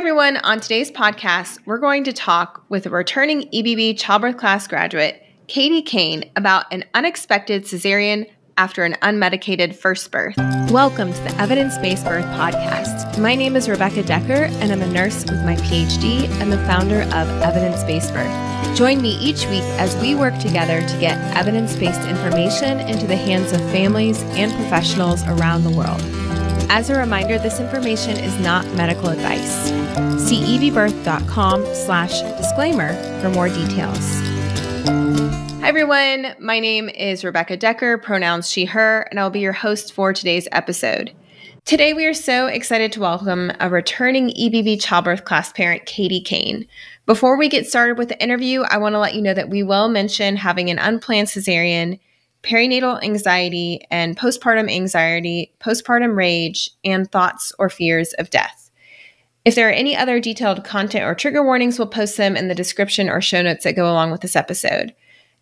everyone. On today's podcast, we're going to talk with a returning EBB childbirth class graduate, Katie Kane, about an unexpected cesarean after an unmedicated first birth. Welcome to the Evidence Based Birth Podcast. My name is Rebecca Dekker, and I'm a nurse with my PhD and the founder of Evidence Based Birth. Join me each week as we work together to get evidence based information into the hands of families and professionals around the world. As a reminder, this information is not medical advice. See ebbirth.com slash disclaimer for more details. Hi everyone, my name is Rebecca Dekker, pronouns she, her, and I'll be your host for today's episode. Today we are so excited to welcome a returning EBB childbirth class parent, Katie Kane. Before we get started with the interview, I want to let you know that we will mention having an unplanned cesarean perinatal anxiety and postpartum anxiety, postpartum rage, and thoughts or fears of death. If there are any other detailed content or trigger warnings, we'll post them in the description or show notes that go along with this episode.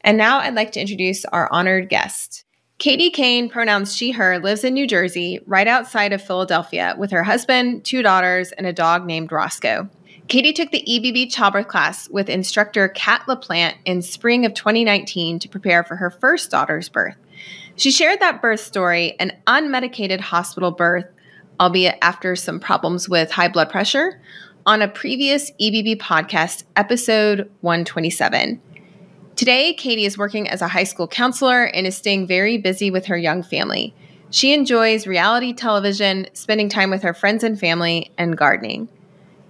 And now I'd like to introduce our honored guest. Katie Kane, pronouns she, her, lives in New Jersey, right outside of Philadelphia, with her husband, two daughters, and a dog named Roscoe. Katie took the EBB childbirth class with instructor Kat LaPlante in spring of 2019 to prepare for her first daughter's birth. She shared that birth story, an unmedicated hospital birth, albeit after some problems with high blood pressure, on a previous EBB podcast, episode 127. Today, Katie is working as a high school counselor and is staying very busy with her young family. She enjoys reality television, spending time with her friends and family, and gardening.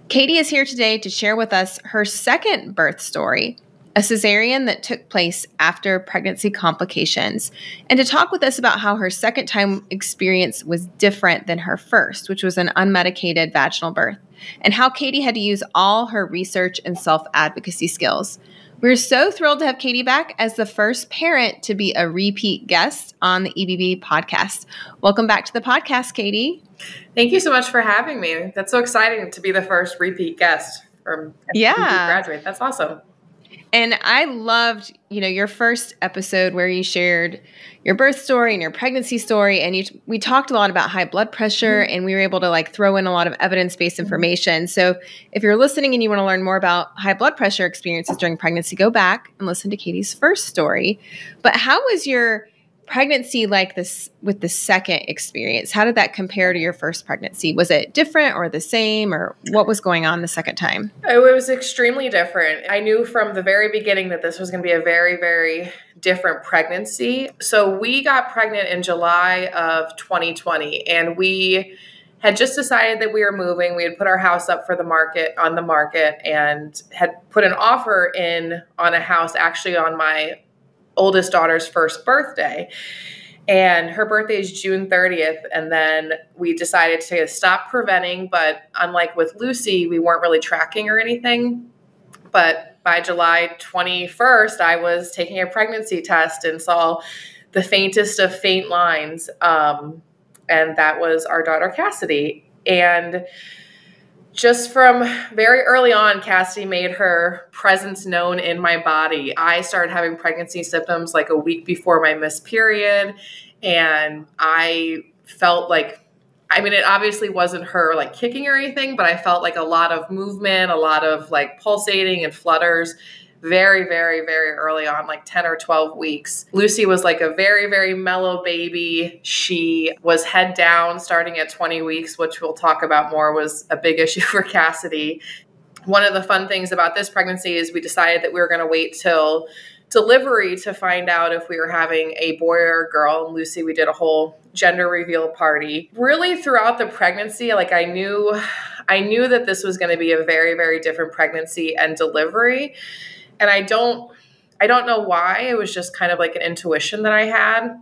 Katie is here today to share with us her second birth story, a cesarean that took place after pregnancy complications, and to talk with us about how her second time experience was different than her first, which was an unmedicated vaginal birth, and how Katie had to use all her research and self advocacy skills. We're so thrilled to have Katie back as the first parent to be a repeat guest on the EBB podcast. Welcome back to the podcast, Katie. Thank you so much for having me. That's so exciting to be the first repeat guest from yeah graduate. That's awesome. And I loved, you know, your first episode where you shared your birth story and your pregnancy story, and you we talked a lot about high blood pressure, mm-hmm. and we were able to like throw in a lot of evidence based mm-hmm. information. So if you're listening and you want to learn more about high blood pressure experiences during pregnancy, go back and listen to Katie's first story. But how was your pregnancy like this with the second experience? How did that compare to your first pregnancy? Was it different or the same, or what was going on the second time? It was extremely different. I knew from the very beginning that this was going to be a very, very different pregnancy. So we got pregnant in July of 2020, and we had just decided that we were moving. We had put our house up for the market on the market and had put an offer in on a house actually on my oldest daughter's first birthday. And her birthday is June 30th. And then we decided to stop preventing. But unlike with Lucy, we weren't really tracking or anything. But by July 21st, I was taking a pregnancy test and saw the faintest of faint lines. Um, and that was our daughter Cassidy. And just from very early on, Cassidy made her presence known in my body. I started having pregnancy symptoms like a week before my missed period. And I felt like, I mean, it obviously wasn't her like kicking or anything, but I felt like a lot of movement, a lot of like pulsating and flutters very, very, very early on, like 10 or 12 weeks. Lucy was like a very, very mellow baby. She was head down starting at 20 weeks, which we'll talk about more, was a big issue for Cassidy. One of the fun things about this pregnancy is we decided that we were going to wait till delivery to find out if we were having a boy or a girl. And Lucy, we did a whole gender reveal party. Really throughout the pregnancy, like I knew I knew that this was going to be a very very different pregnancy and delivery and I don't I don't know why. It was just kind of like an intuition that I had.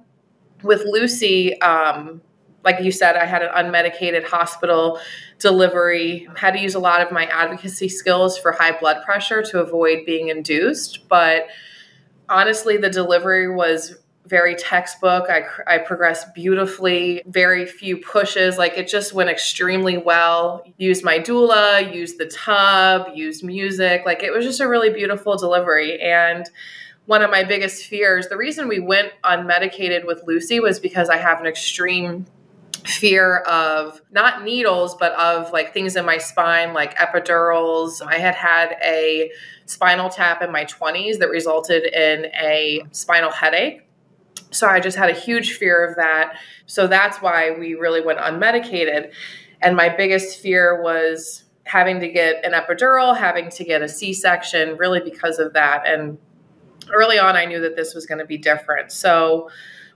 With Lucy, um, like you said, I had an unmedicated hospital delivery, had to use a lot of my advocacy skills for high blood pressure to avoid being induced. But honestly, the delivery was very textbook. I, I progressed beautifully, very few pushes. Like it just went extremely well. Used my doula, used the tub, used music. Like it was just a really beautiful delivery. And one of my biggest fears, the reason we went unmedicated with Lucy was because I have an extreme fear of not needles, but of like things in my spine, like epidurals. I had had a spinal tap in my 20s that resulted in a spinal headache. So I just had a huge fear of that. So that's why we really went unmedicated. And my biggest fear was having to get an epidural, having to get a C section, really because of that. And early on, I knew that this was going to be different. So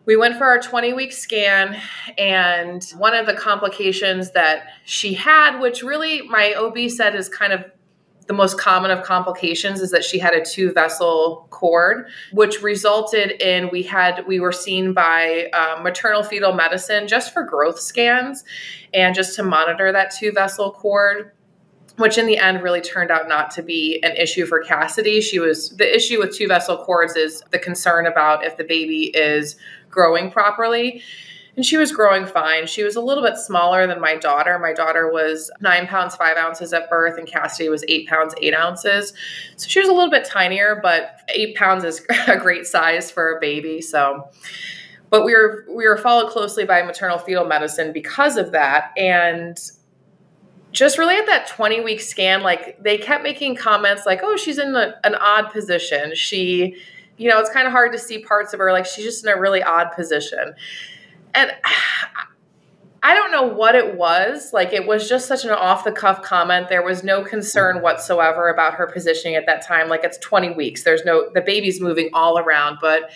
we went for our 20 week scan and one of the complications that she had which really my ob said is kind of the most common of complications is that she had a two vessel cord which resulted in we had we were seen by uh, maternal fetal medicine just for growth scans and just to monitor that two vessel cord which in the end really turned out not to be an issue for Cassidy. She was the issue with two vessel cords is the concern about if the baby is growing properly. And she was growing fine. She was a little bit smaller than my daughter. My daughter was nine pounds, five ounces at birth, and Cassidy was eight pounds, eight ounces. So she was a little bit tinier, but eight pounds is a great size for a baby. So, but we were we were followed closely by maternal fetal medicine because of that. And just really at that 20 week scan, like they kept making comments like, oh, she's in an odd position. She, you know, it's kind of hard to see parts of her. Like she's just in a really odd position. And I don't know what it was. Like it was just such an off the cuff comment. There was no concern whatsoever about her positioning at that time. Like it's 20 weeks. There's no, the baby's moving all around. But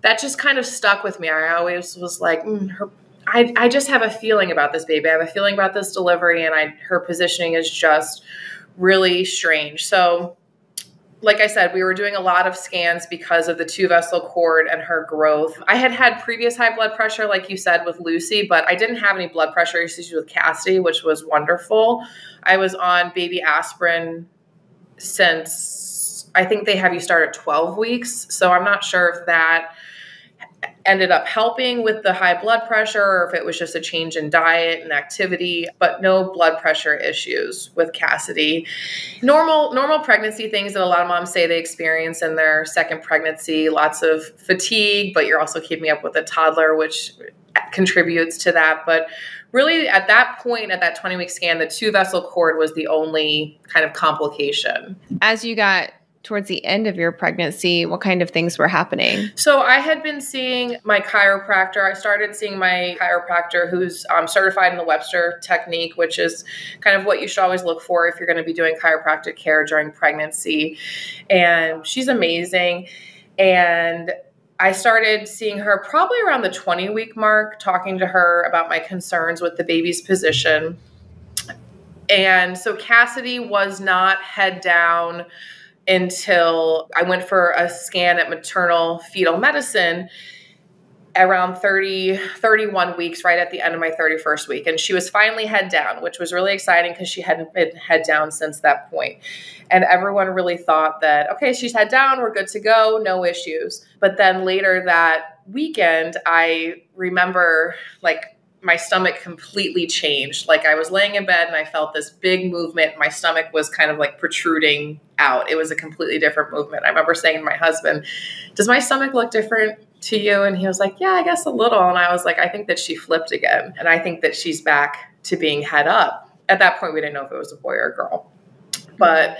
that just kind of stuck with me. I always was like, mm, her I, I just have a feeling about this baby. I have a feeling about this delivery, and I her positioning is just really strange. So, like I said, we were doing a lot of scans because of the two vessel cord and her growth. I had had previous high blood pressure, like you said, with Lucy, but I didn't have any blood pressure issues with Cassidy, which was wonderful. I was on baby aspirin since I think they have you start at 12 weeks. So I'm not sure if that ended up helping with the high blood pressure or if it was just a change in diet and activity but no blood pressure issues with Cassidy. Normal normal pregnancy things that a lot of moms say they experience in their second pregnancy lots of fatigue but you're also keeping up with a toddler which contributes to that. But really at that point at that 20 week scan the two vessel cord was the only kind of complication. As you got towards the end of your pregnancy, what kind of things were happening? So I had been seeing my chiropractor. I started seeing my chiropractor who's um, certified in the Webster technique, which is kind of what you should always look for if you're going to be doing chiropractic care during pregnancy. And she's amazing. And I started seeing her probably around the 20 week mark, talking to her about my concerns with the baby's position. And so Cassidy was not head down until I went for a scan at maternal fetal medicine around 30 31 weeks right at the end of my 31st week. And she was finally head down which was really exciting because she hadn't been head down since that point. And everyone really thought that okay she's head down we're good to go no issues. But then later that weekend i remember like my stomach completely changed. Like I was laying in bed and I felt this big movement. My stomach was kind of like protruding out. It was a completely different movement. I remember saying to my husband, Does my stomach look different to you? And he was like, Yeah, I guess a little. And I was like, I think that she flipped again. And I think that she's back to being head up. At that point, we didn't know if it was a boy or a girl. But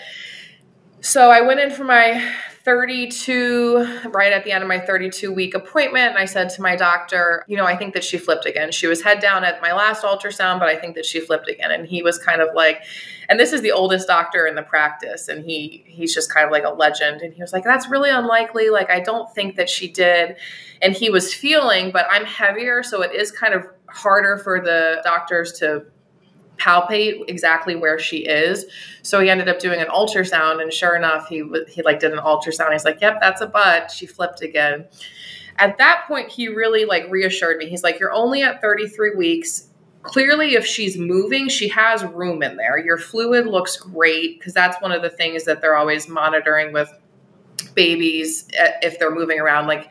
so I went in for my 32, right at the end of my 32 week appointment. And I said to my doctor, you know, I think that she flipped again. She was head down at my last ultrasound, but I think that she flipped again. And he was kind of like, and this is the oldest doctor in the practice. And he, he's just kind of like a legend. And he was like, that's really unlikely. Like, I don't think that she did. And he was feeling, but I'm heavier. So it is kind of harder for the doctors to palpate exactly where she is. So he ended up doing an ultrasound, and sure enough, he he like did an ultrasound. He's like, "Yep, that's a butt." She flipped again. At that point, he really like reassured me. He's like, "You're only at 33 weeks." Clearly, if she's moving, she has room in there. Your fluid looks great because that's one of the things that they're always monitoring with babies eh, if they're moving around. Like,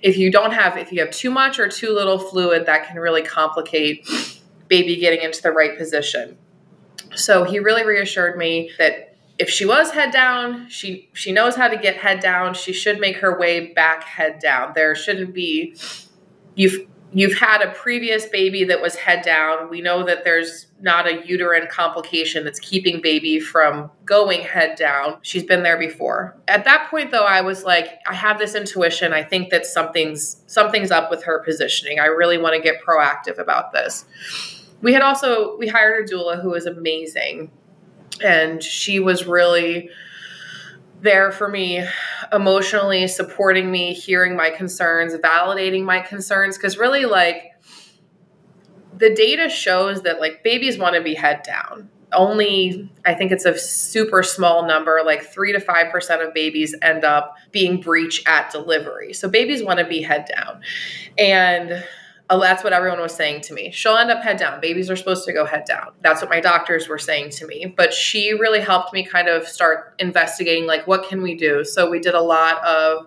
if you don't have, if you have too much or too little fluid, that can really complicate baby getting into the right position. So he really reassured me that if she was head down, she she knows how to get head down. She should make her way back head down. There shouldn't be you've you've had a previous baby that was head down. We know that there's not a uterine complication that's keeping baby from going head down. She's been there before. At that point though, I was like, I have this intuition. I think that something's something's up with her positioning. I really want to get proactive about this. We had also we hired a doula who was amazing. And she was really there for me emotionally supporting me hearing my concerns validating my concerns. Because really like the data shows that like babies want to be head down. Only i think it's a super small number like 3 to 5% of babies end up being breech at delivery. So babies want to be head down. And Oh, that's what everyone was saying to me. She'll end up head down. Babies are supposed to go head down. That's what my doctors were saying to me. But she really helped me kind of start investigating like what can we do? So we did a lot of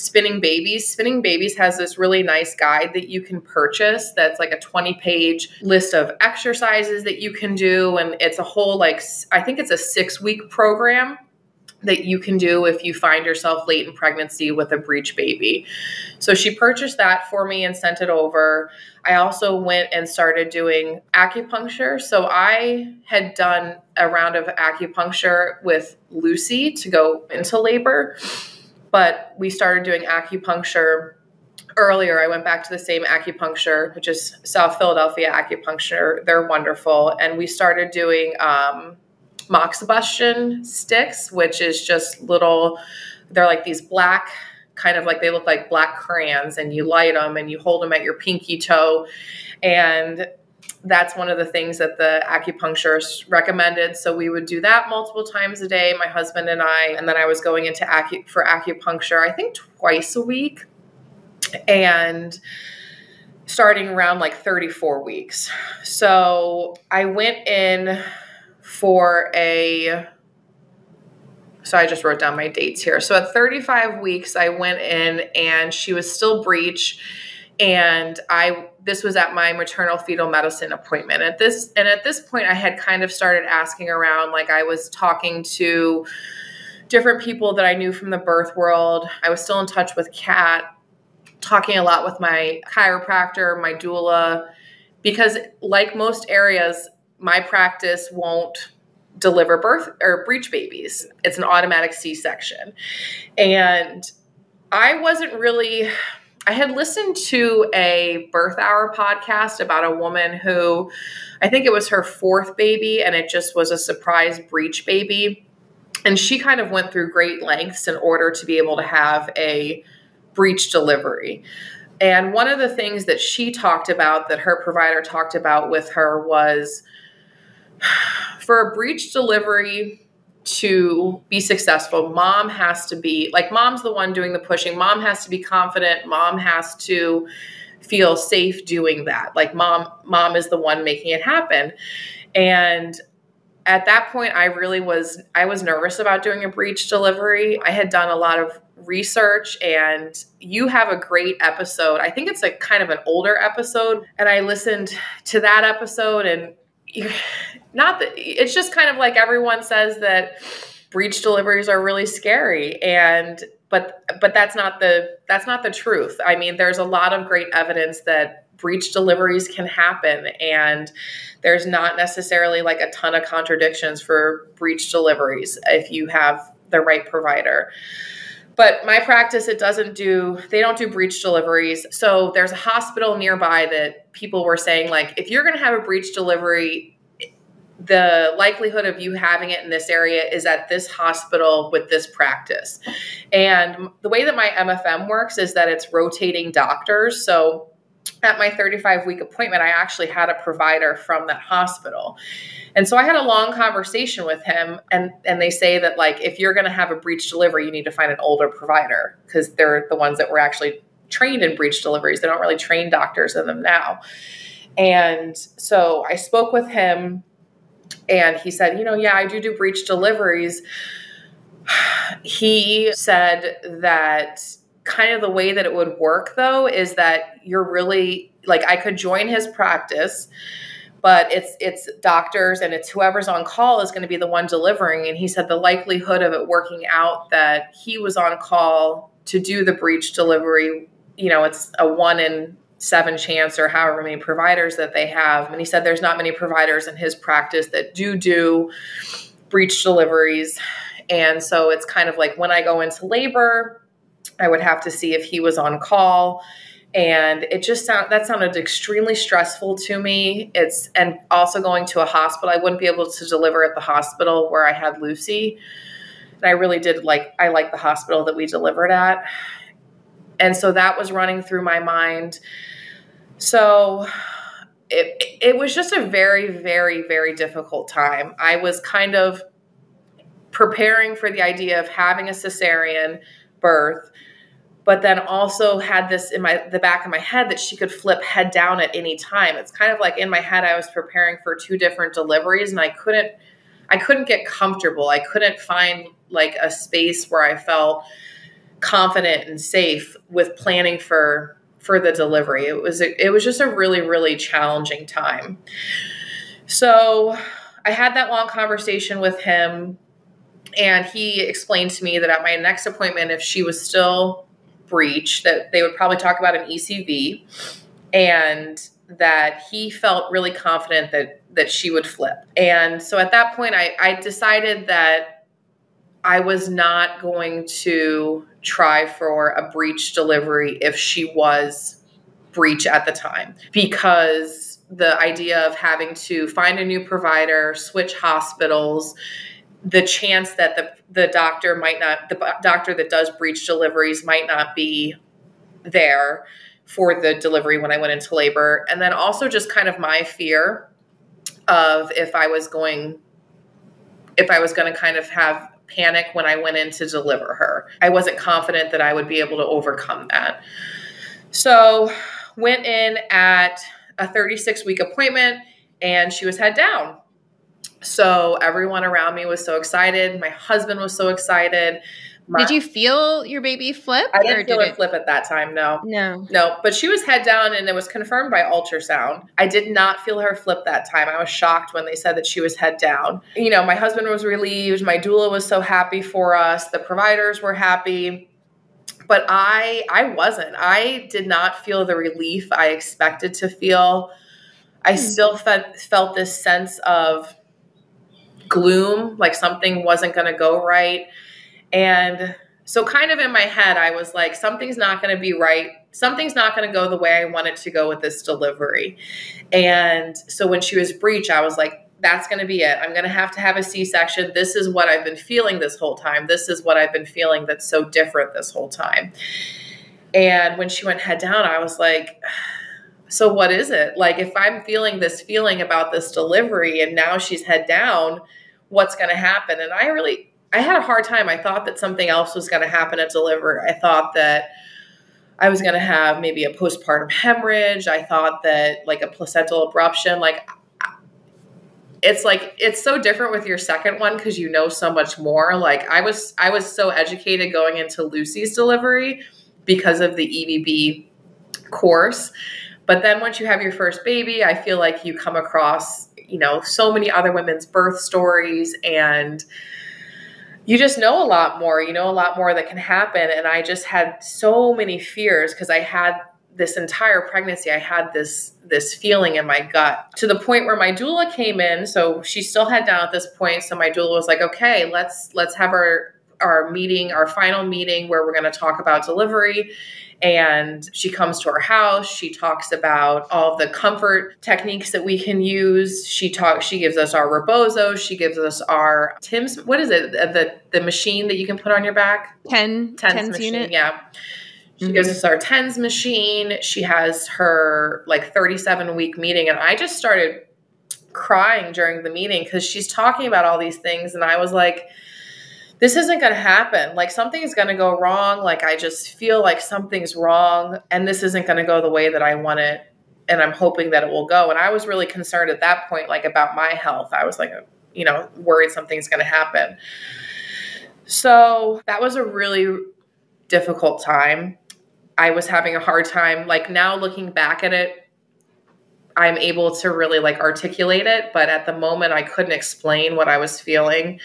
spinning babies. Spinning babies has this really nice guide that you can purchase that's like a 20 page list of exercises that you can do and it's a whole like I think it's a 6 week program that you can do if you find yourself late in pregnancy with a breech baby. So she purchased that for me and sent it over. I also went and started doing acupuncture. So I had done a round of acupuncture with Lucy to go into labor, but we started doing acupuncture earlier. I went back to the same acupuncture, which is South Philadelphia acupuncture. They're wonderful. And we started doing, um, moxibustion sticks, which is just little, they're like these black, kind of like they look like black crayons, and you light them and you hold them at your pinky toe. And that's one of the things that the acupuncturist recommended. So we would do that multiple times a day, my husband and I. And then I was going into acu- for acupuncture, I think twice a week. And starting around like 34 weeks. So I went in for a so I just wrote down my dates here. So at 35 weeks, I went in and she was still breech. And I this was at my maternal fetal medicine appointment. At this and at this point I had kind of started asking around, like I was talking to different people that I knew from the birth world. I was still in touch with Kat, talking a lot with my chiropractor, my doula, because like most areas, my practice won't deliver birth or breech babies. It's an automatic C-section. And I wasn't really I had listened to a birth hour podcast about a woman who I think it was her fourth baby and it just was a surprise breech baby. And she kind of went through great lengths in order to be able to have a breech delivery. And one of the things that she talked about, that her provider talked about with her, was for a breech delivery to be successful, mom has to be like mom's the one doing the pushing. Mom has to be confident. Mom has to feel safe doing that. Like mom mom is the one making it happen. And at that point I really was I was nervous about doing a breech delivery. I had done a lot of research and you have a great episode. I think it's a kind of an older episode and I listened to that episode and not that it's just kind of like everyone says that breech deliveries are really scary and but but that's not the that's not the truth. I mean there's a lot of great evidence that breech deliveries can happen and there's not necessarily like a ton of contradictions for breech deliveries if you have the right provider but my practice it doesn't do they don't do breech deliveries so there's a hospital nearby that people were saying like if you're going to have a breech delivery the likelihood of you having it in this area is at this hospital with this practice. And the way that my MFM works is that it's rotating doctors. So at my 35 week appointment, I actually had a provider from that hospital. And so I had a long conversation with him and and they say that like if you're going to have a breech delivery, you need to find an older provider because they're the ones that were actually trained in breech deliveries. They don't really train doctors in them now. And so I spoke with him and he said, You know, yeah, I do do breech deliveries. He said that kind of the way that it would work, though, is that you're really like, I could join his practice but it's it's doctors and it's whoever's on call is going to be the one delivering and he said the likelihood of it working out that he was on call to do the breech delivery you know it's a 1 in seven chance or however many providers that they have. And he said there's not many providers in his practice that do do breech deliveries. And so it's kind of like when I go into labor, I would have to see if he was on call. And it just sound that sounded extremely stressful to me. It's and also going to a hospital. I wouldn't be able to deliver at the hospital where I had Lucy. And I really did like I like the hospital that we delivered at. And so that was running through my mind. So it, it was just a very, very, very difficult time. I was kind of preparing for the idea of having a cesarean birth, but then also had this in my the back of my head that she could flip head down at any time. It's kind of like in my head I was preparing for two different deliveries and I couldn't I couldn't get comfortable. I couldn't find like a space where I felt confident and safe with planning for for the delivery. It was a, it was just a really really challenging time. So I had that long conversation with him and he explained to me that at my next appointment if she was still breech that they would probably talk about an ECV and that he felt really confident that that she would flip. And so at that point I, I decided that I was not going to try for a breech delivery if she was breech at the time because the idea of having to find a new provider, switch hospitals, the chance that the the doctor might not the doctor that does breech deliveries might not be there for the delivery when I went into labor and then also just kind of my fear of if I was going if I was going to kind of have panic when I went in to deliver her. I wasn't confident that I would be able to overcome that. So, went in at a 36 week appointment and she was head down. So, everyone around me was so excited. My husband was so excited. My, did you feel your baby flip? I didn't feel did it flip at that time. No, no, no. But she was head down, and it was confirmed by ultrasound. I did not feel her flip that time. I was shocked when they said that she was head down. You know, my husband was relieved. My doula was so happy for us. The providers were happy but I I wasn't. I did not feel the relief I expected to feel. I hmm. still felt felt this sense of gloom, like something wasn't going to go right. And so, kind of in my head, I was like, something's not going to be right. Something's not going to go the way I want it to go with this delivery. And so, when she was breech, I was like, that's going to be it. I'm going to have to have a C section. This is what I've been feeling this whole time. This is what I've been feeling that's so different this whole time. And when she went head down, I was like, so what is it? Like, if I'm feeling this feeling about this delivery and now she's head down, what's going to happen? And I really, I had a hard time. I thought that something else was going to happen at deliver. I thought that I was going to have maybe a postpartum hemorrhage. I thought that like a placental abruption. Like it's like it's so different with your second one because you know so much more. Like I was I was so educated going into Lucy's delivery because of the EBB course. But then once you have your first baby, I feel like you come across, you know, so many other women's birth stories and you just know a lot more. You know a lot more that can happen. And I just had so many fears because I had this entire pregnancy, I had this this feeling in my gut to the point where my doula came in. So she still had down at this point. So my doula was like, "Okay, let's let's have our our meeting, our final meeting, where we're going to talk about delivery." And she comes to our house. She talks about all the comfort techniques that we can use. She talks she gives us our rebozo. She gives us our tim's what is it? The the machine that you can put on your back? 10 tens, tens machine unit. yeah. She mm-hmm. gives us our tens machine. She has her like 37 week meeting. And i just started crying during the meeting because she's talking about all these things. And i was like this isn't going to happen. Like something's going to go wrong. Like I just feel like something's wrong and this isn't going to go the way that I want it. And I'm hoping that it will go. And I was really concerned at that point, like about my health. I was like, you know, worried something's going to happen. So that was a really difficult time. I was having a hard time. Like now looking back at it, I'm able to really like articulate it. But at the moment, I couldn't explain what I was feeling.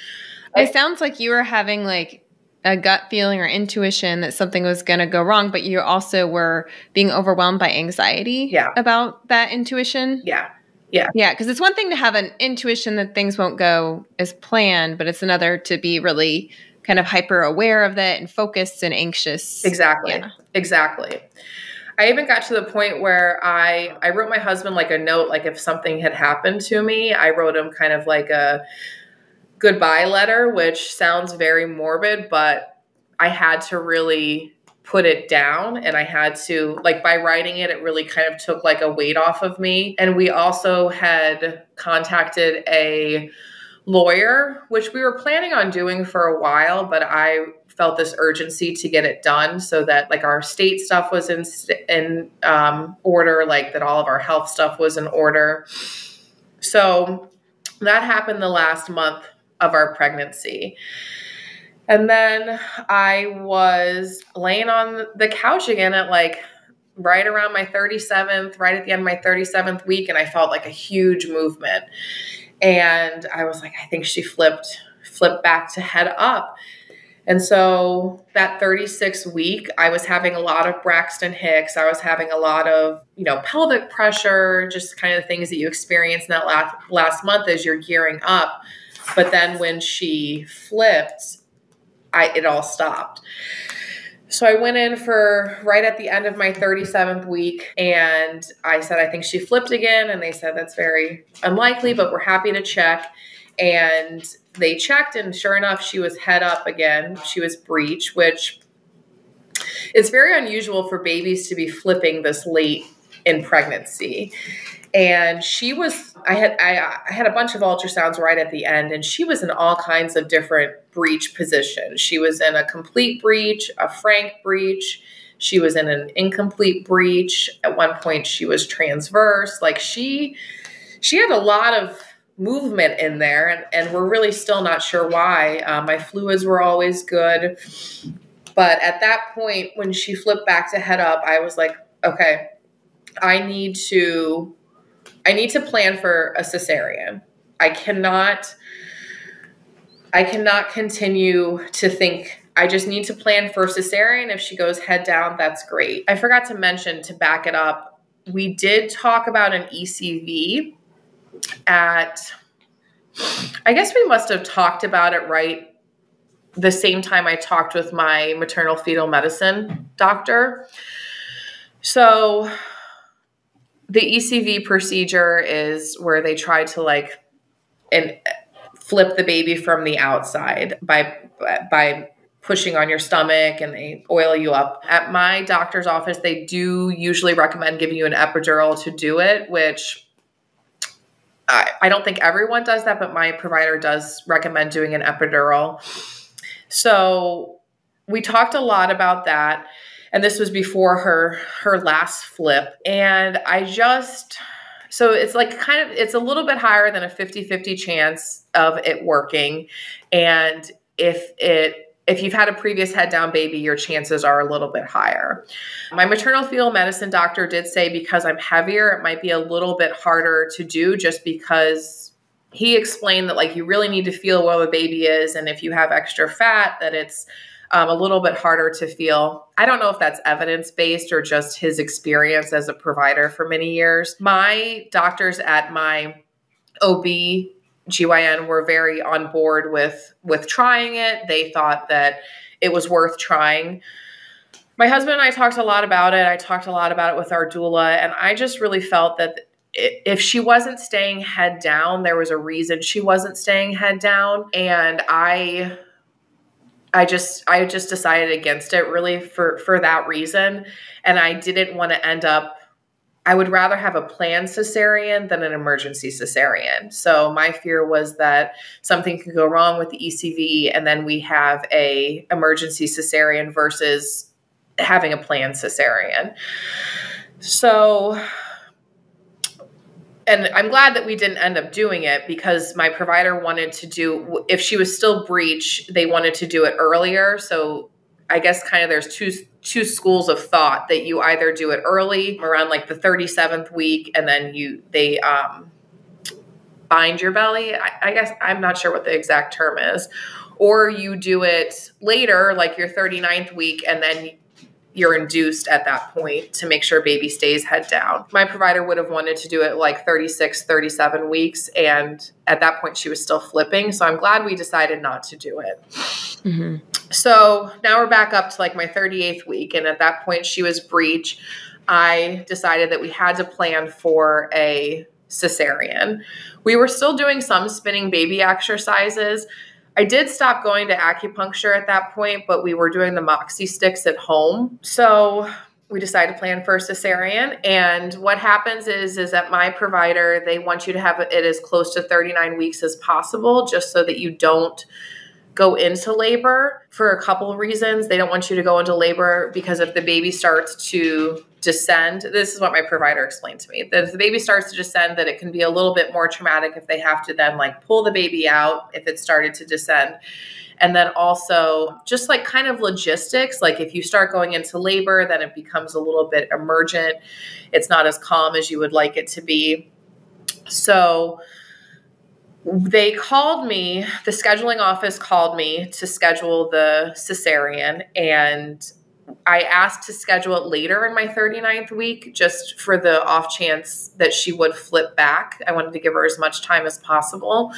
It sounds like you were having like a gut feeling or intuition that something was going to go wrong, but you also were being overwhelmed by anxiety yeah. about that intuition. Yeah. Yeah. Yeah. Because it's one thing to have an intuition that things won't go as planned, but it's another to be really kind of hyper aware of that and focused and anxious. Exactly. Yeah. Exactly. I even got to the point where I I wrote my husband like a note like if something had happened to me, I wrote him kind of like a goodbye letter, which sounds very morbid, but I had to really put it down and I had to like by writing it it really kind of took like a weight off of me. And we also had contacted a lawyer which we were planning on doing for a while but I felt this urgency to get it done so that like our state stuff was in in um, order like that all of our health stuff was in order. So that happened the last month of our pregnancy and then I was laying on the couch again at like right around my 37th, right at the end of my 37th week, and I felt like a huge movement. And I was like, I think she flipped, flipped back to head up. And so that 36 week, I was having a lot of Braxton Hicks. I was having a lot of, you know, pelvic pressure, just kind of things that you experience in that last, last month as you're gearing up. But then when she flipped, I it all stopped. So I went in for right at the end of my 37th week and I said, I think she flipped again. And they said, that's very unlikely, but we're happy to check. And they checked, and sure enough, she was head up again. She was breech, which is very unusual for babies to be flipping this late in pregnancy. And she was i had I, I, had a bunch of ultrasounds right at the end and she was in all kinds of different breech positions. She was in a complete breech a frank breech. She was in an incomplete breech. At one point she was transverse. Like she she had a lot of movement in there and, and we're really still not sure why. Uh, my fluids were always good. But at that point when she flipped back to head up i was like okay i need to I need to plan for a cesarean. I cannot I cannot continue to think I just need to plan for cesarean. If she goes head down, that's great. I forgot to mention to back it up, we did talk about an ECV at I guess we must have talked about it right the same time I talked with my maternal fetal medicine doctor. So the ECV procedure is where they try to like and flip the baby from the outside by by pushing on your stomach and they oil you up. At my doctor's office, they do usually recommend giving you an epidural to do it, which I, I don't think everyone does that, but my provider does recommend doing an epidural. So we talked a lot about that and this was before her her last flip. And i just so it's like kind of it's a little bit higher than a 50-50 chance of it working. And if it if you've had a previous head down baby, your chances are a little bit higher. My maternal fetal medicine doctor did say because I'm heavier, it might be a little bit harder to do just because he explained that like you really need to feel where the baby is. And if you have extra fat that it's um, a little bit harder to feel. I don't know if that's evidence based or just his experience as a provider for many years. My doctors at my OB GYN were very on board with with trying it. They thought that it was worth trying. My husband and I talked a lot about it. I talked a lot about it with our doula, and I just really felt that if she wasn't staying head down, there was a reason she wasn't staying head down. And I I just I just decided against it really for for that reason and I didn't want to end up I would rather have a planned cesarean than an emergency cesarean. So my fear was that something could go wrong with the ECV and then we have a emergency cesarean versus having a planned cesarean. So and I'm glad that we didn't end up doing it because my provider wanted to do if she was still breech, they wanted to do it earlier. So I guess kind of there's two two schools of thought that you either do it early around like the 37th week and then you they um bind your belly. I, I guess I'm not sure what the exact term is. or you do it later, like your 39th week, and then you're induced at that point to make sure baby stays head down. My provider would have wanted to do it like 36, 37 weeks. And at that point, she was still flipping. So I'm glad we decided not to do it. Mm-hmm. So now we're back up to like my 38th week. And at that point, she was breech. I decided that we had to plan for a cesarean. We were still doing some spinning baby exercises. I did stop going to acupuncture at that point, but we were doing the Moxie sticks at home. So we decided to plan for a cesarean. And what happens is, is that my provider, they want you to have it as close to 39 weeks as possible, just so that you don't go into labor for a couple of reasons. They don't want you to go into labor because if the baby starts to descend, this is what my provider explained to me. That if the baby starts to descend, that it can be a little bit more traumatic if they have to then like pull the baby out if it started to descend. And then also just like kind of logistics, like if you start going into labor, then it becomes a little bit emergent. It's not as calm as you would like it to be. So they called me, the scheduling office called me to schedule the cesarean. And I asked to schedule it later in my 39th week just for the off chance that she would flip back. I wanted to give her as much time as possible.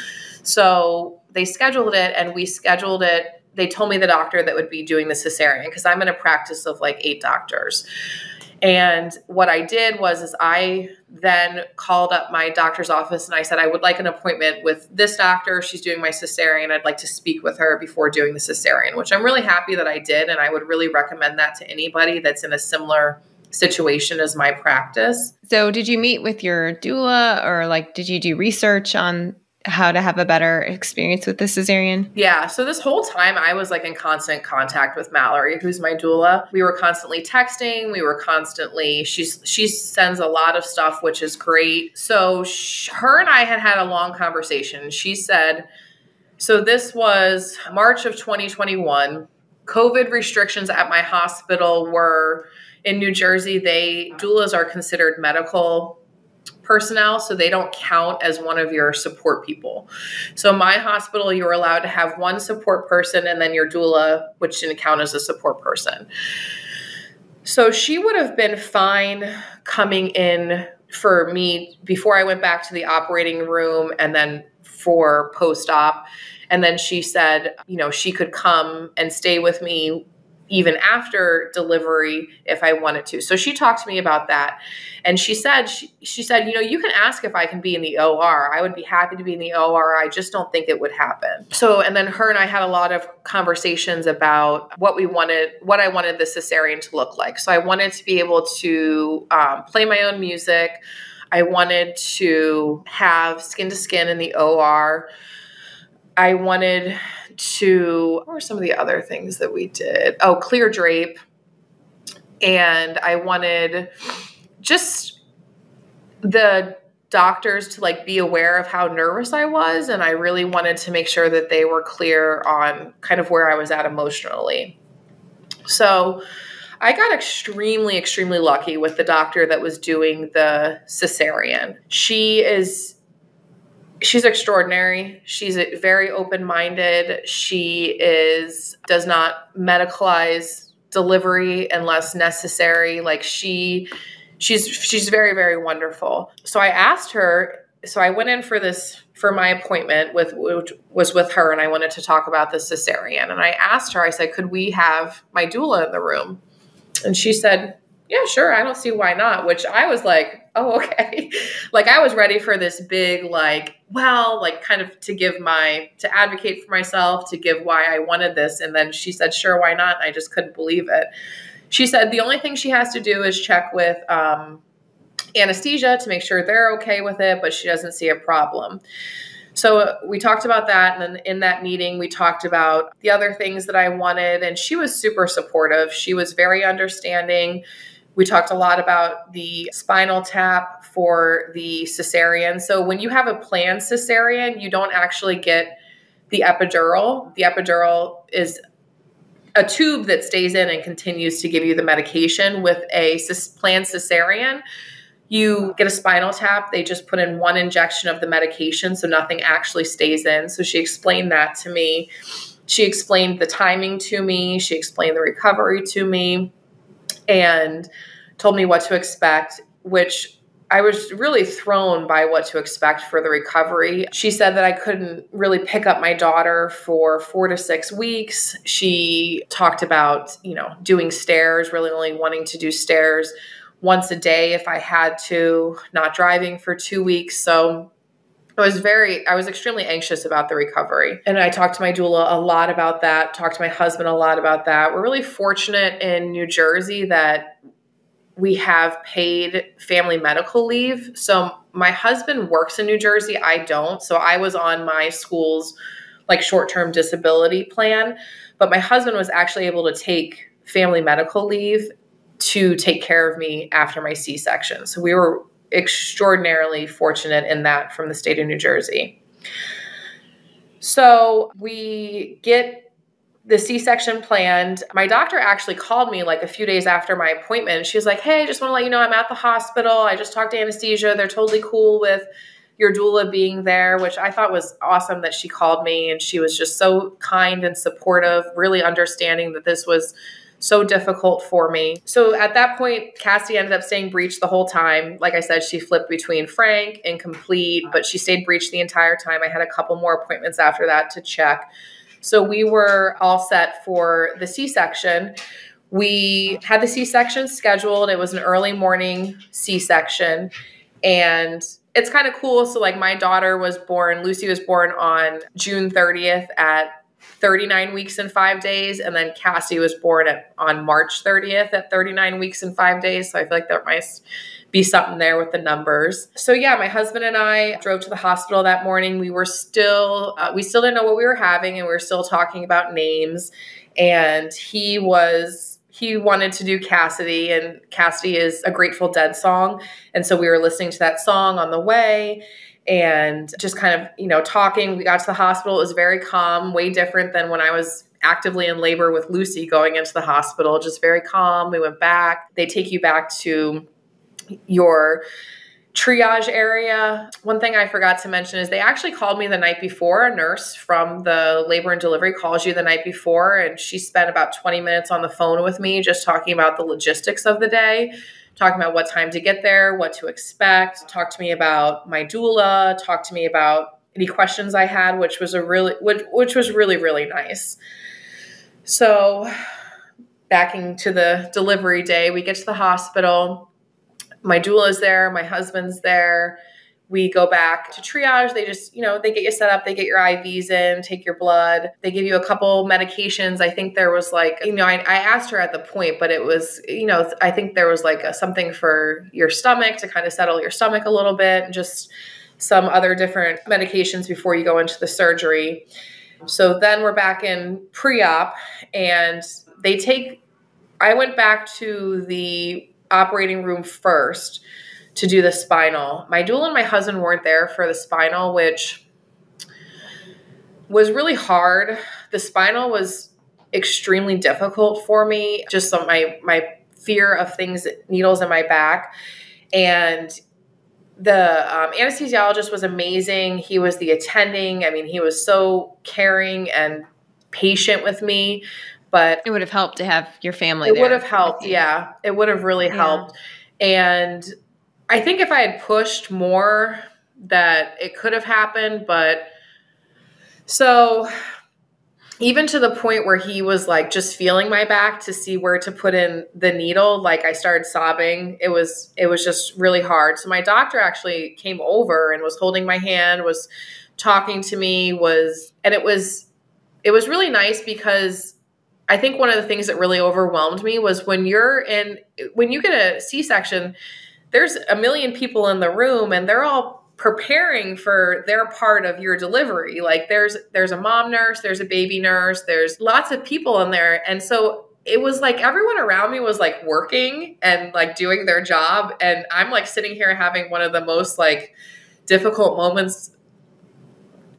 So they scheduled it and we scheduled it. They told me the doctor that would be doing the cesarean because I'm in a practice of like eight doctors. And what I did was is I then called up my doctor's office and I said I would like an appointment with this doctor. She's doing my cesarean. I'd like to speak with her before doing the cesarean, which I'm really happy that I did and I would really recommend that to anybody that's in a similar situation as my practice. So, did you meet with your doula or like did you do research on how to have a better experience with the cesarean? Yeah. So this whole time I was like in constant contact with Mallory, who's my doula. We were constantly texting. We were constantly, she's, she sends a lot of stuff, which is great. So her and I had had a long conversation. She said, so this was March of 2021. COVID restrictions at my hospital were in New Jersey. They, doulas are considered medical personnel, so they don't count as one of your support people. So, my hospital, you're allowed to have one support person and then your doula, which didn't count as a support person. So, she would have been fine coming in for me before I went back to the operating room and then for post op. And then she said, you know, she could come and stay with me even after delivery if I wanted to. So she talked to me about that. And she said, she, she said, you know, you can ask if I can be in the OR. I would be happy to be in the OR. I just don't think it would happen. So, and then her and I had a lot of conversations about what we wanted, what I wanted the cesarean to look like. So I wanted to be able to um, play my own music. I wanted to have skin to skin in the OR. I wanted to, what were some of the other things that we did? Oh, clear drape. And I wanted just the doctors to like be aware of how nervous I was. And I really wanted to make sure that they were clear on kind of where I was at emotionally. So, I got extremely, extremely lucky with the doctor that was doing the cesarean. She is she's extraordinary. She's very open-minded. She is does not medicalize delivery unless necessary. Like she she's she's very very wonderful. So I asked her so I went in for this for my appointment with which was with her and I wanted to talk about the cesarean and I asked her I said could we have my doula in the room? And she said yeah, sure. I don't see why not. Which I was like, oh, okay. like I was ready for this big, like, well, like kind of to give my, to advocate for myself, to give why I wanted this. And then she said, sure, why not? And I just couldn't believe it. She said the only thing she has to do is check with um, anesthesia to make sure they're okay with it, but she doesn't see a problem. So we talked about that. And then in that meeting, we talked about the other things that I wanted. And she was super supportive. She was very understanding. We talked a lot about the spinal tap for the cesarean. So when you have a planned cesarean, you don't actually get the epidural. The epidural is a tube that stays in and continues to give you the medication with a planned cesarean you get a spinal tap, they just put in one injection of the medication, so nothing actually stays in. So she explained that to me. She explained the timing to me, she explained the recovery to me, and told me what to expect, which I was really thrown by what to expect for the recovery. She said that I couldn't really pick up my daughter for four to six weeks. She talked about, you know, doing stairs, really only wanting to do stairs once a day if I had to, not driving for two weeks. So I was very, I was extremely anxious about the recovery. And I talked to my doula a lot about that, talked to my husband a lot about that. We're really fortunate in New Jersey that we have paid family medical leave. So my husband works in New Jersey, I don't. So I was on my school's like short-term disability plan, but my husband was actually able to take family medical leave to take care of me after my C-section. So we were extraordinarily fortunate in that from the state of New Jersey. So we get the C-section planned. My doctor actually called me like a few days after my appointment. She was like, "Hey, I just want to let you know I'm at the hospital. I just talked to anesthesia. They're totally cool with your doula being there," which I thought was awesome that she called me and she was just so kind and supportive, really understanding that this was so difficult for me. So at that point, Cassie ended up staying breech the whole time. Like I said, she flipped between frank and complete, but she stayed breech the entire time. I had a couple more appointments after that to check. So we were all set for the C section. We had the C section scheduled. It was an early morning C section. And it's kind of cool. So, like, my daughter was born, Lucy was born on June 30th at 39 weeks and five days. And then Cassie was born at, on March 30th at 39 weeks and five days. So I feel like there might be something there with the numbers. So yeah, my husband and I drove to the hospital that morning. We were still, uh, we still didn't know what we were having and we were still talking about names. And he was, he wanted to do Cassidy and Cassidy is a Grateful Dead song. And so we were listening to that song on the way and just kind of, you know, talking. We got to the hospital. It was very calm, way different than when I was actively in labor with Lucy going into the hospital, just very calm. We went back. They take you back to your triage area. One thing I forgot to mention is they actually called me the night before. A nurse from the labor and delivery calls you the night before, and she spent about 20 minutes on the phone with me just talking about the logistics of the day talking about what time to get there, what to expect, talk to me about my doula, talk to me about any questions I had, which was a really which, which was really really nice. So, backing to the delivery day, we get to the hospital. My doula is there, my husband's there we go back to triage. They just you know they get you set up they get your ivs in take your blood. They give you a couple medications. I think there was like you know i, I asked her at the point but it was you know i think there was like a, something for your stomach to kind of settle your stomach a little bit and just some other different medications before you go into the surgery. So then we're back in pre-op and they take i went back to the operating room first to do the spinal. My doula and my husband weren't there for the spinal, which was really hard. The spinal was extremely difficult for me. Just my my fear of things, needles in my back, and the um, anesthesiologist was amazing. He was the attending. I mean, he was so caring and patient with me. But it would have helped to have your family. It would have helped. Yeah, it would have really yeah. helped. And I think if I had pushed more, that it could have happened. But so even to the point where he was like just feeling my back to see where to put in the needle like i started sobbing it was it was just really hard so my doctor actually came over and was holding my hand was talking to me was and it was it was really nice because i think one of the things that really overwhelmed me was when you're in when you get a c-section there's a million people in the room and they're all preparing for their part of your delivery. Like there's there's a mom nurse there's a baby nurse there's lots of people in there. And so it was like everyone around me was like working and like doing their job. And i'm like sitting here having one of the most like difficult moments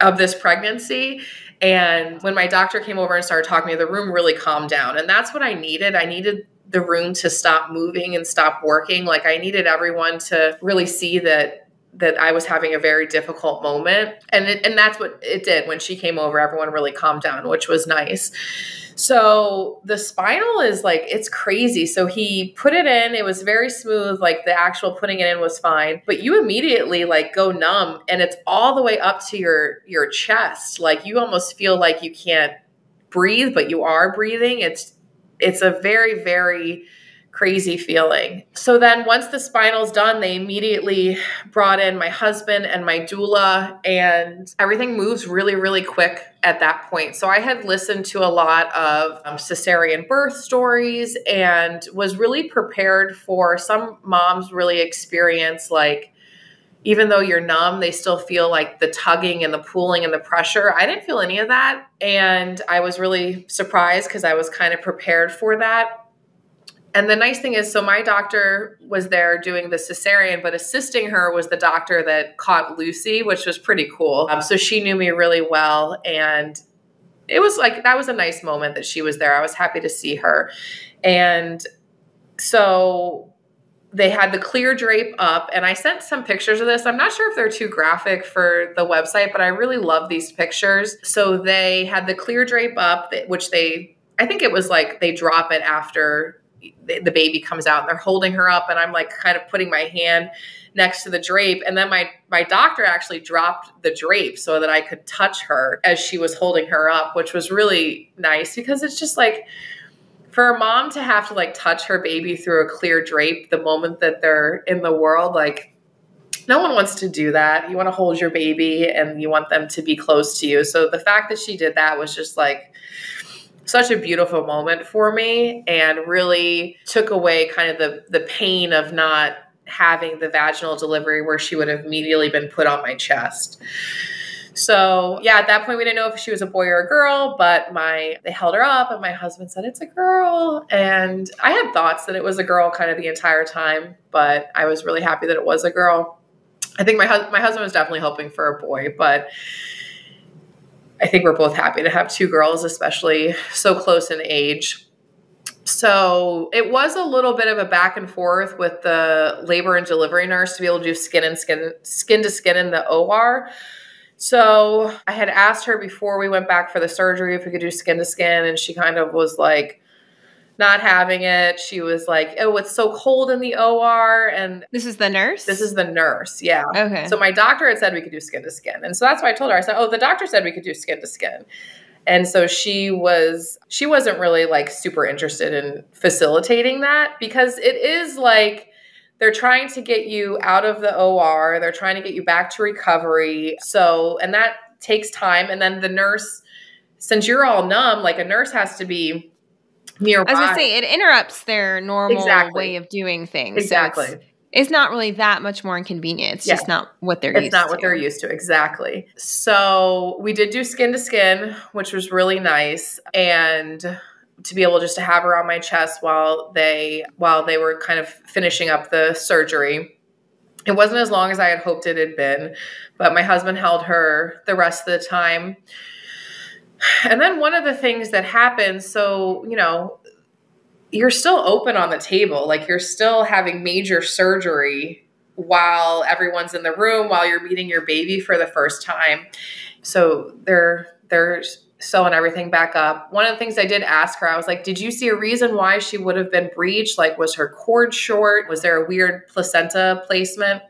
of this pregnancy. And when my doctor came over and started talking to me the room really calmed down. And that's what i needed. I needed the room to stop moving and stop working. Like I needed everyone to really see that that I was having a very difficult moment. And it, and that's what it did when she came over everyone really calmed down, which was nice. So the spinal is like it's crazy. So he put it in, it was very smooth, like the actual putting it in was fine, but you immediately like go numb and it's all the way up to your your chest. Like you almost feel like you can't breathe, but you are breathing. It's it's a very very crazy feeling. So then once the spinal's done, they immediately brought in my husband and my doula and everything moves really really quick at that point. So I had listened to a lot of um, cesarean birth stories and was really prepared for some moms really experience like even though you're numb, they still feel like the tugging and the pulling and the pressure. I didn't feel any of that. And I was really surprised because I was kind of prepared for that. And the nice thing is, so my doctor was there doing the cesarean, but assisting her was the doctor that caught Lucy, which was pretty cool. Um, so she knew me really well. And it was like, that was a nice moment that she was there. I was happy to see her. And so they had the clear drape up and i sent some pictures of this. I'm not sure if they're too graphic for the website but i really love these pictures. So they had the clear drape up which they i think it was like they drop it after the baby comes out and they're holding her up and i'm like kind of putting my hand next to the drape. And then my my doctor actually dropped the drape so that i could touch her as she was holding her up which was really nice because it's just like for a mom to have to like touch her baby through a clear drape the moment that they're in the world like no one wants to do that you want to hold your baby and you want them to be close to you so the fact that she did that was just like such a beautiful moment for me and really took away kind of the the pain of not having the vaginal delivery where she would have immediately been put on my chest. So yeah, at that point we didn't know if she was a boy or a girl, but my they held her up and my husband said it's a girl. And I had thoughts that it was a girl kind of the entire time, but I was really happy that it was a girl. I think my husband my husband was definitely hoping for a boy, but I think we're both happy to have two girls, especially so close in age. So it was a little bit of a back and forth with the labor and delivery nurse to be able to do skin and skin, skin to skin in the OR. So I had asked her before we went back for the surgery if we could do skin to skin, and she kind of was like, not having it. She was like, "Oh, it's so cold in the OR." And this is the nurse. This is the nurse. Yeah. Okay. So my doctor had said we could do skin to skin, and so that's why I told her. I said, "Oh, the doctor said we could do skin to skin." And so she was she wasn't really like super interested in facilitating that because it is like they're trying to get you out of the OR, they're trying to get you back to recovery. So, and that takes time and then the nurse since you're all numb, like a nurse has to be nearby. I was gonna say it interrupts their normal exactly. way of doing things. Exactly. So it's, it's, not really that much more inconvenient. It's yeah. just not what they're it's used not to. what they're used to. Exactly. So we did do skin to skin, which was really nice. And to be able just to have her on my chest while they while they were kind of finishing up the surgery. It wasn't as long as I had hoped it had been, but my husband held her the rest of the time and then one of the things that happens, so, you know, you're still open on the table. Like you're still having major surgery while everyone's in the room, while you're meeting your baby for the first time. So they're they're sewing everything back up. One of the things I did ask her, I was like, "Did you see a reason why she would have been breached? Like, was her cord short? Was there a weird placenta placement?"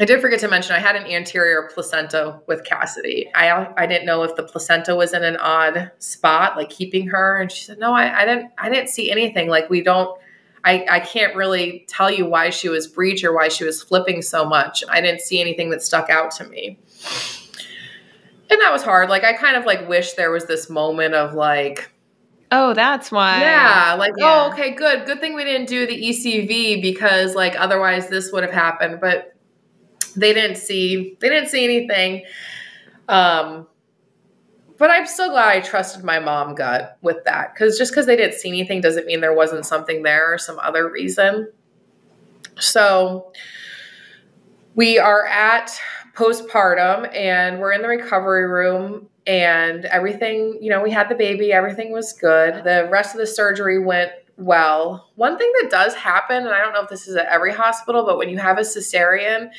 I did forget to mention I had an anterior placenta with Cassidy. I I didn't know if the placenta was in an odd spot, like keeping her. And she said, "No, I, I didn't. I didn't see anything. Like we don't. I I can't really tell you why she was breech or why she was flipping so much. I didn't see anything that stuck out to me." And that was hard. Like I kind of like wish there was this moment of like, Oh, that's why. Yeah, like yeah. oh, okay, good. Good thing we didn't do the ECV because like otherwise this would have happened. But they didn't see they didn't see anything. Um, but I'm still glad I trusted my mom gut with that because just because they didn't see anything doesn't mean there wasn't something there or some other reason. So we are at postpartum and we're in the recovery room and everything, you know, we had the baby, everything was good. The rest of the surgery went well. One thing that does happen, and I don't know if this is at every hospital, but when you have a cesarean,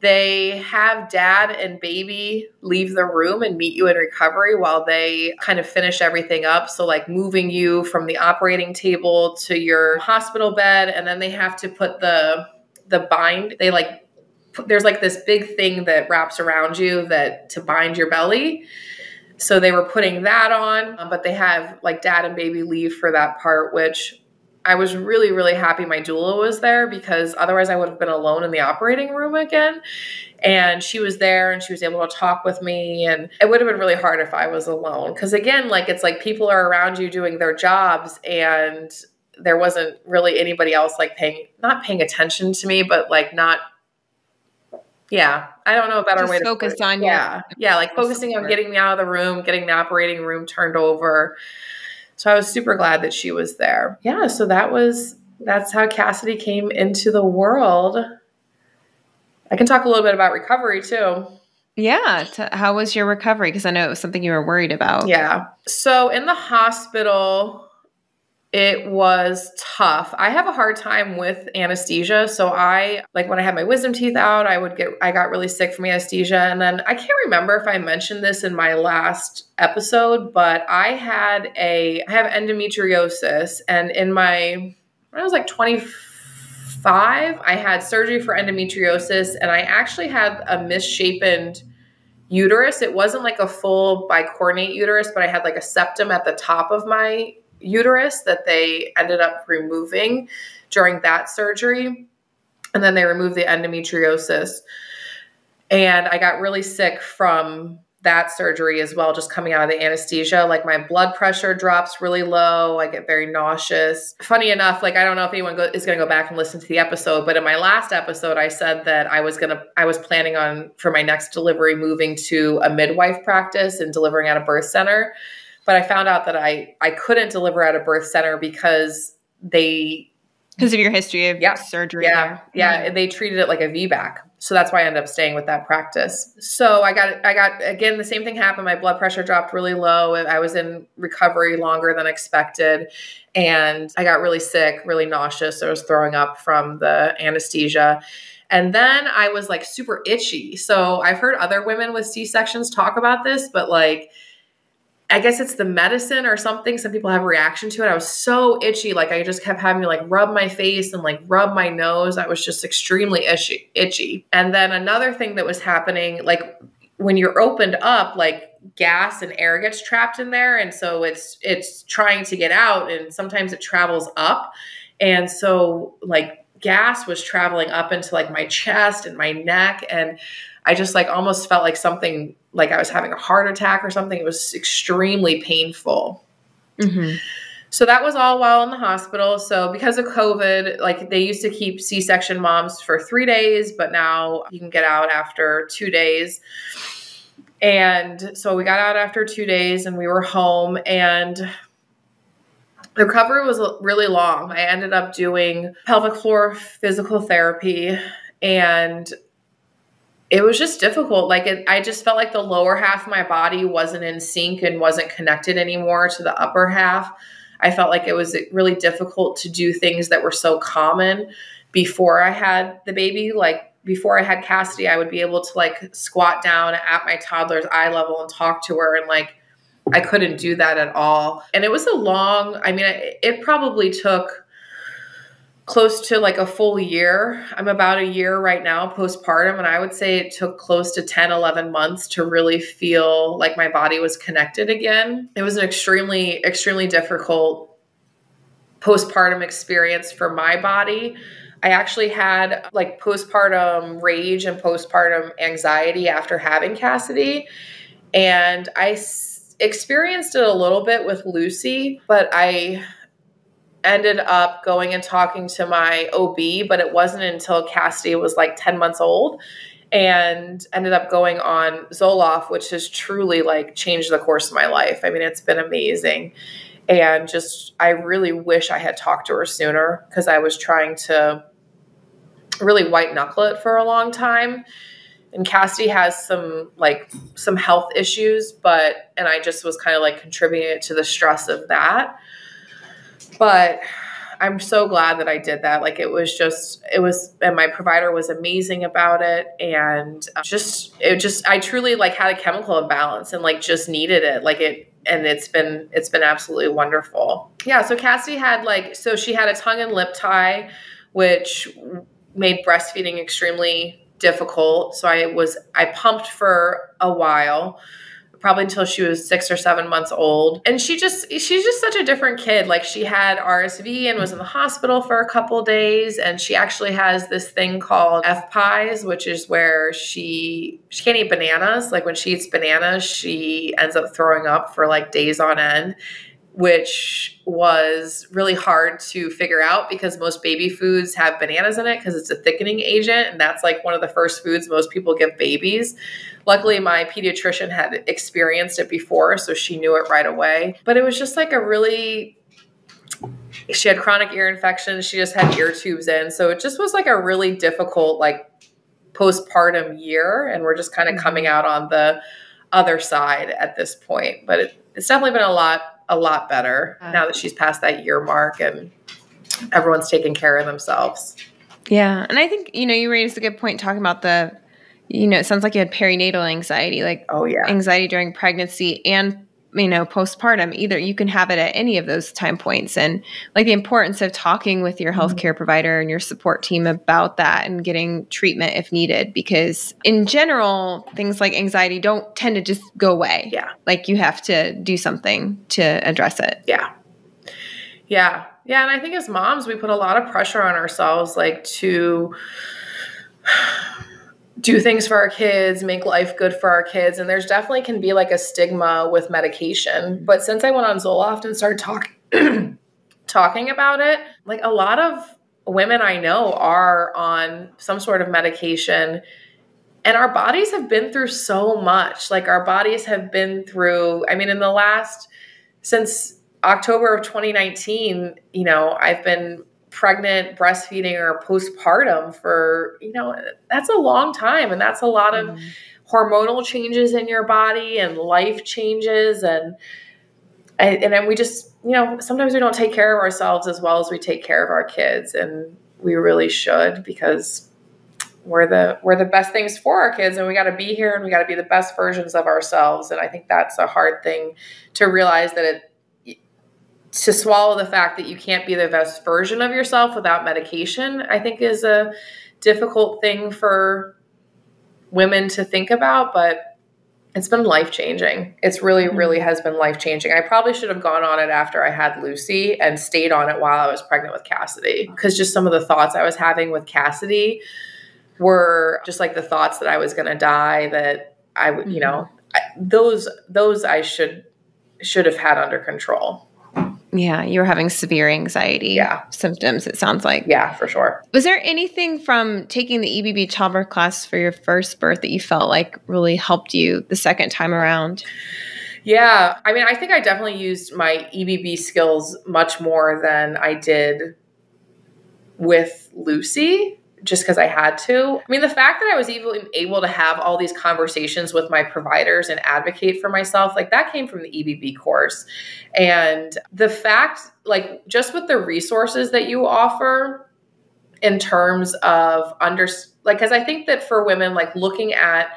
they have dad and baby leave the room and meet you in recovery while they kind of finish everything up. So, like moving you from the operating table to your hospital bed, and then they have to put the the bind. They like there's like this big thing that wraps around you that to bind your belly. So they were putting that on, um, but they have like dad and baby leave for that part, which I was really, really happy my doula was there because otherwise I would have been alone in the operating room again. And she was there and she was able to talk with me. And it would have been really hard if I was alone. Because again, like it's like people are around you doing their jobs and there wasn't really anybody else like paying, not paying attention to me, but like not yeah, I don't know a better Just way to focus on yeah, yeah, like focusing on getting me out of the room, getting the operating room turned over. So I was super glad that she was there. Yeah, so that was that's how Cassidy came into the world. I can talk a little bit about recovery too. Yeah. how was your recovery? Because I know it was something you were worried about. Yeah. So in the hospital, it was tough. I have a hard time with anesthesia. So I like when I had my wisdom teeth out, I would get I got really sick from anesthesia and then I can't remember if I mentioned this in my last episode, but I had a I have endometriosis and in my when I was like 25, I had surgery for endometriosis and I actually had a misshapen uterus. It wasn't like a full bicornate uterus, but I had like a septum at the top of my uterus that they ended up removing during that surgery. And then they removed the endometriosis. And I got really sick from that surgery as well, just coming out of the anesthesia. Like my blood pressure drops really low. I get very nauseous. Funny enough, like I don't know if anyone go, is going to go back and listen to the episode, but in my last episode, I said that I was going to, I was planning on for my next delivery moving to a midwife practice and delivering at a birth center. But I found out that I I couldn't deliver at a birth center because they because of your history of yeah, surgery. Yeah, there. yeah, mm-hmm. they treated it like a VBAC. So that's why I ended up staying with that practice. So I got I got again the same thing happened. My blood pressure dropped really low. I was in recovery longer than expected, and I got really sick, really nauseous. I was throwing up from the anesthesia. And then I was like super itchy. So I've heard other women with C sections talk about this, but like I guess it's the medicine or something. Some people have a reaction to it. I was so itchy. Like I just kept having to like rub my face and like rub my nose. I was just extremely itchy, itchy. And then another thing that was happening, like when you're opened up, like gas and air gets trapped in there. And so it's, it's trying to get out and sometimes it travels up. And so like gas was traveling up into like my chest and my neck. And I just like almost felt like something like I was having a heart attack or something. It was extremely painful. Mm-hmm. So that was all while in the hospital. So because of COVID, like they used to keep C-section moms for three days, but now you can get out after two days. And so we got out after two days and we were home and the recovery was really long. I ended up doing pelvic floor physical therapy and it was just difficult. Like it, I just felt like the lower half of my body wasn't in sync and wasn't connected anymore to the upper half. I felt like it was really difficult to do things that were so common before I had the baby. Like before I had Cassidy, I would be able to like squat down at my toddler's eye level and talk to her and like I couldn't do that at all. And it was a long, I mean, it probably took close to like a full year. I'm about a year right now postpartum, and I would say it took close to 10, 11 months to really feel like my body was connected again. It was an extremely, extremely difficult postpartum experience for my body. I actually had like postpartum rage and postpartum anxiety after having Cassidy. And I experienced it a little bit with Lucy, but I ended up going and talking to my OB, but it wasn't until Cassidy was like 10 months old and ended up going on Zoloft, which has truly like changed the course of my life. I mean, it's been amazing. And just, I really wish I had talked to her sooner because I was trying to really white knuckle it for a long time. And Cassidy has some like some health issues, but, and I just was kind of like contributing to the stress of that but I'm so glad that I did that. Like it was just, it was, and my provider was amazing about it. And uh, just, it just, I truly like had a chemical imbalance and like just needed it. Like it, and it's been, it's been absolutely wonderful. Yeah. So Cassidy had like, so she had a tongue and lip tie, which made breastfeeding extremely difficult. So I was, I pumped for a while probably until she was six or seven months old. And she just, she's just such a different kid. Like she had RSV and was in the hospital for a couple days. And she actually has this thing called FPIES, which is where she, she can't eat bananas. Like when she eats bananas, she ends up throwing up for like days on end which was really hard to figure out because most baby foods have bananas in it because it's a thickening agent. And that's like one of the first foods most people give babies. Luckily, my pediatrician had experienced it before, so she knew it right away. But it was just like a really she had chronic ear infection. She just had ear tubes in. So it just was like a really difficult, like postpartum year. And we're just kind of mm-hmm. coming out on the other side at this point. But it, it's definitely been a lot a lot better uh, now that she's past that year mark and everyone's taking care of themselves. Yeah. And I think, you know, you raised a good point talking about the, you know, it sounds like you had perinatal anxiety, like oh yeah, anxiety during pregnancy and you know postpartum either. You can have it at any of those time points. And like the importance of talking with your mm-hmm. healthcare provider and your support team about that and getting treatment if needed because in general things like anxiety don't tend to just go away. Yeah. Like you have to do something to address it. Yeah. Yeah. Yeah and i think as moms we put a lot of pressure on ourselves like to do things for our kids, make life good for our kids. And there's definitely can be like a stigma with medication. But since I went on Zoloft and started talking talking about it, like a lot of women I know are on some sort of medication and our bodies have been through so much. Like our bodies have been through, I mean, in the last since October of 2019, you know, I've been pregnant, breastfeeding, or postpartum for, you know, that's a long time. And that's a lot of mm. hormonal changes in your body and life changes. And, and then we just, you know, sometimes we don't take care of ourselves as well as we take care of our kids. And we really should because we're the we're the best things for our kids and we got to be here and we got to be the best versions of ourselves and i think that's a hard thing to realize that it to swallow the fact that you can't be the best version of yourself without medication, I think is a difficult thing for women to think about, but it's been life changing. It's really, mm-hmm. really has been life changing. I probably should have gone on it after I had Lucy and stayed on it while I was pregnant with Cassidy because just some of the thoughts I was having with Cassidy were just like the thoughts that I was going to die that I would, you know, mm-hmm. I, those those I should should have had under control. Yeah, you were having severe anxiety yeah. symptoms, it sounds like. Yeah, for sure. Was there anything from taking the EBB childbirth class for your first birth that you felt like really helped you the second time around? Yeah, I mean, I think I definitely used my EBB skills much more than I did with Lucy just because I had to. I mean, the fact that I was even able to have all these conversations with my providers and advocate for myself, like that came from the EBB course. And the fact, like, just with the resources that you offer in terms of under, like, because I think that for women, like, looking at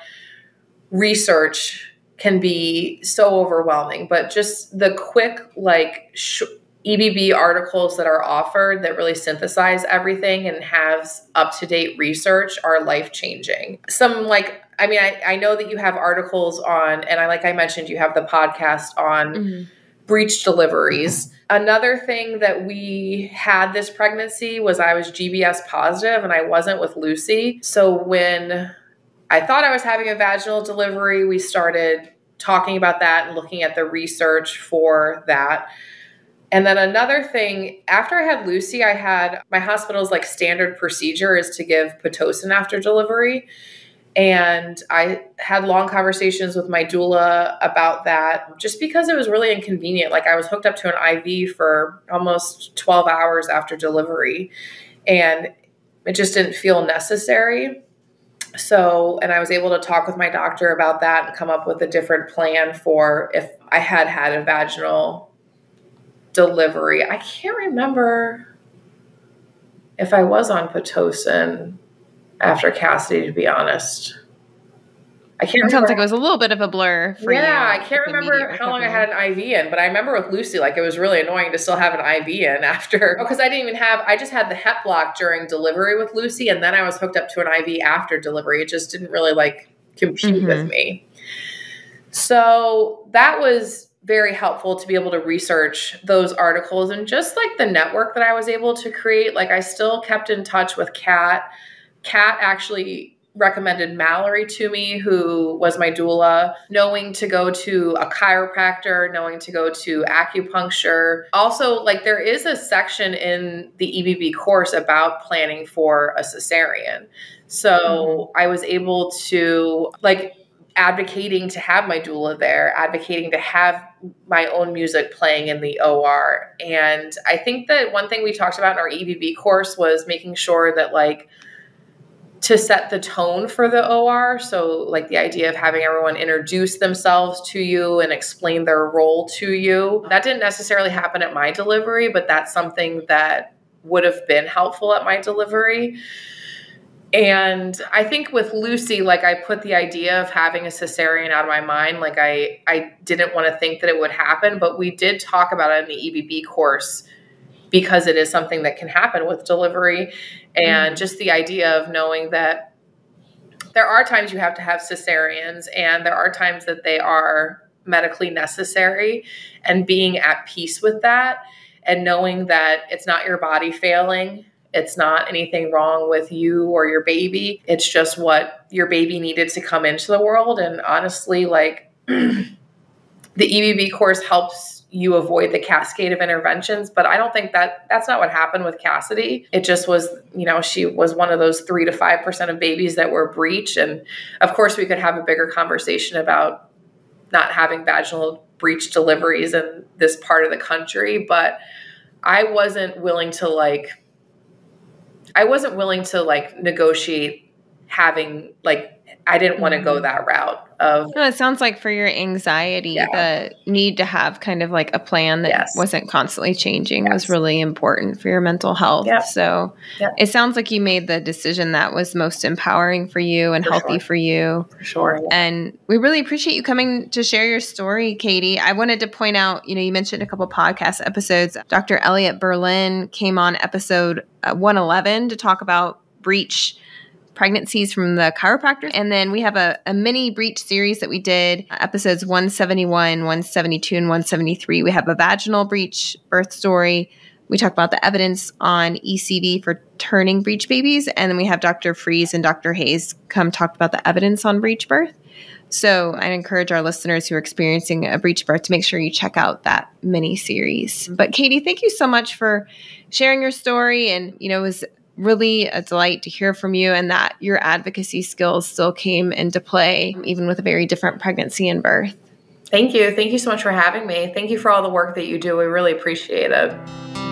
research can be so overwhelming, but just the quick, like, sh- EBB articles that are offered that really synthesize everything and has up to date research are life changing. Some like, I mean, I, I know that you have articles on, and I like I mentioned, you have the podcast on mm-hmm. breech deliveries. Another thing that we had this pregnancy was I was GBS positive and I wasn't with Lucy. So when I thought I was having a vaginal delivery, we started talking about that and looking at the research for that. And then another thing, after I had Lucy, I had my hospital's like standard procedure is to give Pitocin after delivery. And I had long conversations with my doula about that just because it was really inconvenient. Like I was hooked up to an IV for almost 12 hours after delivery, and it just didn't feel necessary. So, and I was able to talk with my doctor about that and come up with a different plan for if I had had a vaginal delivery. I can't remember. if I was on Pitocin after Cassidy, to be honest. I can't. It sounds like it was a little bit of a blur for yeah, you. Yeah, I can't remember how long I had an IV in, but I remember with Lucy, like it was really annoying to still have an IV in after because I didn't even have. I just had the Hep lock during delivery with Lucy, and then I was hooked up to an IV after delivery. It just didn't really like compete mm-hmm. with me. So that was very helpful to be able to research those articles and just like the network that I was able to create. Like I still kept in touch with Kat. Kat actually recommended Mallory to me, who was my doula, knowing to go to a chiropractor, knowing to go to acupuncture. Also, like there is a section in the EBB course about planning for a cesarean. So mm-hmm. I was able to like advocating to have my doula there, advocating to have my own music playing in the OR. And I think that one thing we talked about in our EBB course was making sure that like to set the tone for the OR. So, like the idea of having everyone introduce themselves to you and explain their role to you. That didn't necessarily happen at my delivery, but that's something that would have been helpful at my delivery. And I think with Lucy, like I put the idea of having a cesarean out of my mind. Like I, I didn't want to think that it would happen, but we did talk about it in the EBB course because it is something that can happen with delivery and mm. just the idea of knowing that there are times you have to have cesareans and there are times that they are medically necessary and being at peace with that and knowing that it's not your body failing it's not anything wrong with you or your baby. It's just what your baby needed to come into the world. And honestly like the EBB course helps you avoid the cascade of interventions but i don't think that that's not what happened with cassidy. It just was you know she was one of those 3 to 5% of babies that were breech and of course we could have a bigger conversation about not having vaginal breech deliveries in this part of the country but i wasn't willing to like i wasn't willing to like negotiate having like I didn't want to go mm-hmm. that route of no, it sounds like for your anxiety yeah. the need to have kind of like a plan that yes. wasn't constantly changing yes. was really important for your mental health yep. so yep. it sounds like you made the decision that was most empowering for you and for healthy sure. for you for sure yeah. and we really appreciate you coming to share your story katie i wanted to point out you know you mentioned a couple podcast episodes dr elliot berlin came on episode uh, 111 to talk about breech pregnancies from the chiropractor. And then we have a, a mini breech series that we did, uh, episodes 171, 172, and 173. We have a vaginal breech birth story. We talk about the evidence on ECV for turning breech babies. And then we have Dr. Freeze and Dr. Hayes come talk about the evidence on breech birth. So I encourage our listeners who are experiencing a breech birth to make sure you check out that mini series. But Katie, thank you so much for sharing your story. And, you know, it was really a delight to hear from you and that your advocacy skills still came into play, even with a very different pregnancy and birth. Thank you. Thank you so much for having me. Thank you for all the work that you do. We really appreciate it.